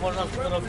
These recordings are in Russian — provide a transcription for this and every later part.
como nosotros.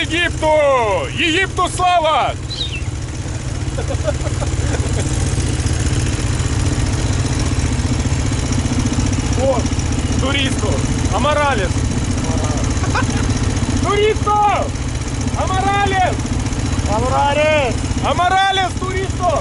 Єгипту! Єгипту слава! О, туристу! Аморалес! Туристу! Аморалес! Амурарі! Аморалес, туристу!